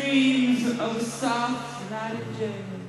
dreams of soft night jail.